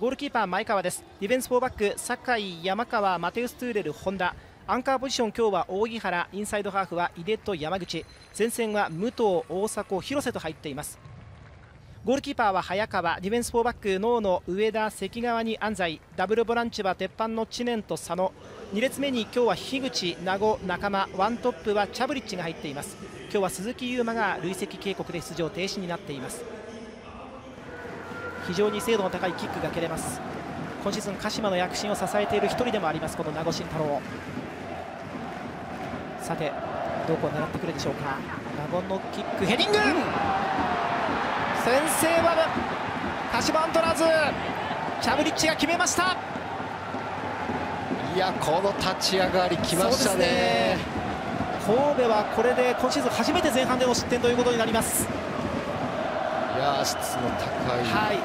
ゴールキーパー前川です。ディフェンス4バック酒井山川マテウス・トゥーレル本田アンカーポジション今日は扇原。インサイドハーフは井出と山口。前線は武藤大迫広瀬と入っています。ゴールキーパーは早川。ディフェンス4バックノーの上田関川に安西。ダブルボランチは鉄板の知念と佐野。2列目に今日は樋口名護仲間。ワントップはチャブリッチが入っています。今日は鈴木優馬が累積警告で出場停止になっています。非常に精度の高いキックが蹴れます。今シーズン鹿島の躍進を支えている1人でもありますこの名護慎太郎。さてどこを狙ってくるでしょうか。名護のキックヘディング!先制は鹿島アントラーズ!チャブリッチが決めました!いやこの立ち上がりきましたね、ね、神戸はこれで今シーズン初めて前半での失点ということになります。いや質の高い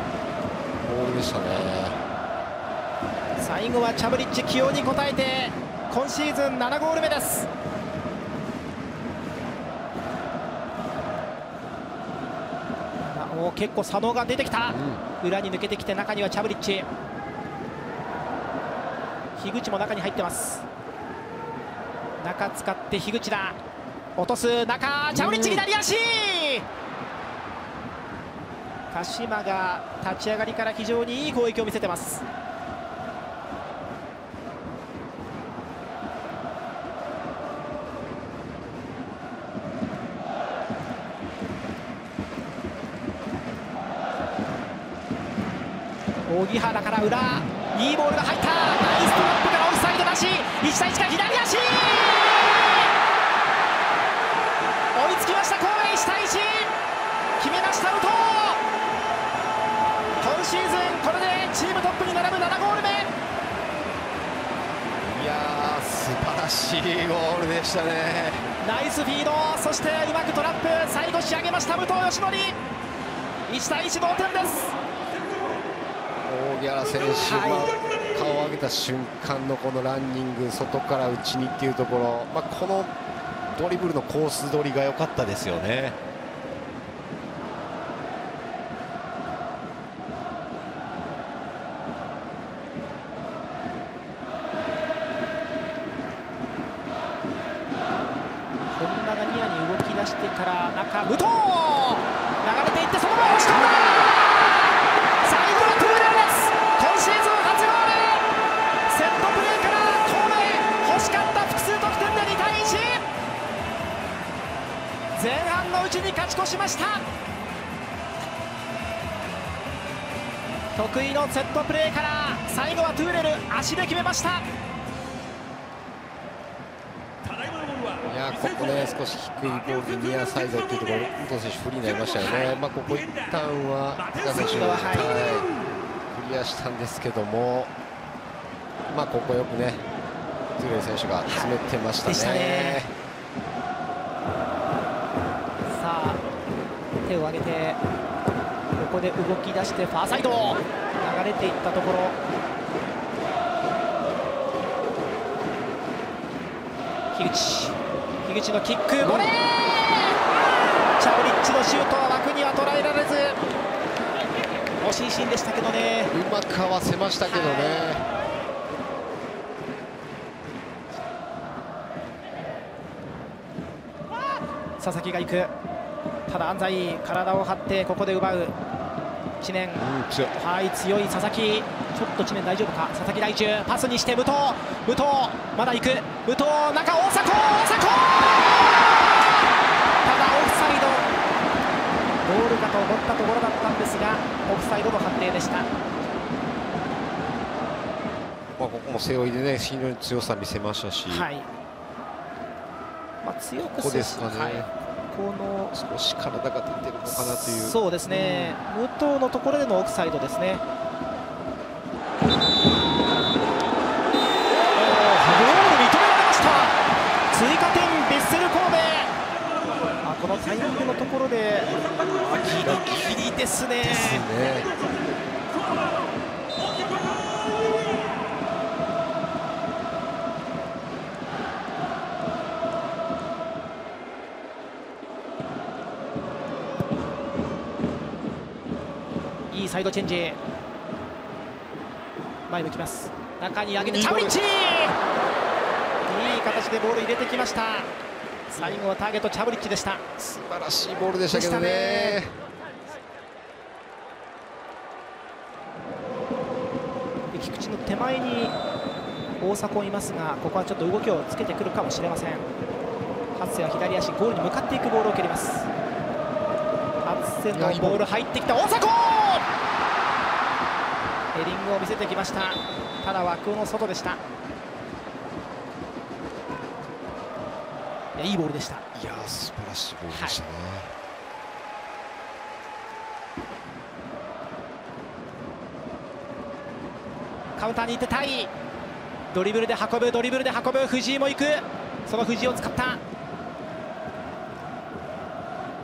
ボールでしたね、はい、最後はチャブリッチ起用に応えて今シーズン7ゴール目です。結構佐野が出てきた、うん、裏に抜けてきて中にはチャブリッチ。樋口も中に入ってます。中使って樋口だ。落とす。中チャブリッチ左足、うん、鹿島が立ち上がりから非常にいい攻撃を見せてます。荻原から裏いいボールが入った。ナイストラップからオフサイドなし。1対1か左足追いつきました神戸1対1決めました武藤今シーズンこれでチームトップに並ぶ7ゴール目いや素晴らしいゴールでしたね。ナイスフィードそしてうまくトラップ最後仕上げました武藤義則。1対1同点です。荻原選手、はい、まあ、顔を上げた瞬間のこのランニング外から内にっていうところ、まあ、このドリブルのコース取りが良かったですよね。本田がニアに動きしてら中武藤流れていってそのまま押し込んだ最後のゥーレーです今シーズン初ゴールセットプレーからコーへ欲しかった複数得点で2対1前半のうちに勝ち越しました得意のセットプレーから最後はトゥーレル足で決めました。いやここね少し低いボールニアサイドっていうところ武藤選手不利になりましたよね、まあ、ここ一旦は高選手が、はい、クリアしたんですけどもまあここよくねトゥレル選手が詰めてましたね。ね。さあ手を上げてここで動き出してファーサイド。流れていったところ。樋口。樋口のキック。ボレー。チャブリッチのシュートは枠には捉えられず。惜しいシーンでしたけどね。うまく合わせましたけどね、佐々木が行く。ただ安西体を張ってここで奪う知念、うん、はい強い佐々木。ちょっと知念大丈夫か？佐々木大中。パスにして武藤。武藤まだ行く。武藤中大迫。大迫!ただオフサイド。ゴールかと思ったところだったんですがオフサイドの判定でした。まあ、ここも背負いでね非常に強さ見せましたし、はい。まあ、強くここですかね、はいこの少し体が出てるのかなという。そうですね、うん、武藤のところでのオフサイドですね。ゴール認められました。追加点ヴィッセル神戸。あこのタイミングのところでギリギリですね。ですねサイドチェンジ。前向きます。中に上げてチャブリッチいい形でボール入れてきました。最後はターゲットチャブリッチでした。素晴らしいボールでしたけどね。菊池の手前に大迫いますがここはちょっと動きをつけてくるかもしれません。初瀬は左足ゴールに向かっていくボールを蹴ります。初瀬のボール入ってきた。大迫ヘディングを見せてきました。ただ枠の外でした。いやいいボールでした。いや素晴らしいボールでしたね、はい、カウンターに行ってタイ。ドリブルで運ぶドリブルで運ぶ。藤井も行く。その藤井を使った。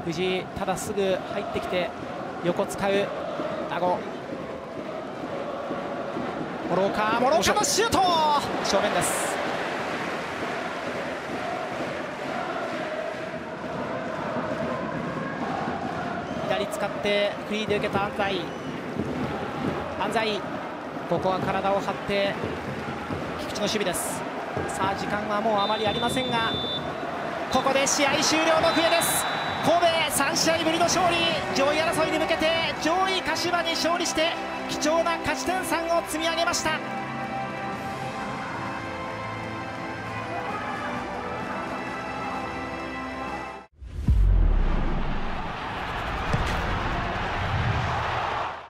藤井ただすぐ入ってきて横使う。名護諸岡諸岡のシュート。正面です。左使ってフリーで受けた安西。安西ここは体を張って菊池の守備です。さあ時間はもうあまりありませんがここで試合終了の笛です。神戸3試合ぶりの勝利。上位争いに向けて上位鹿島に勝利して貴重な勝ち点3を積み上げました。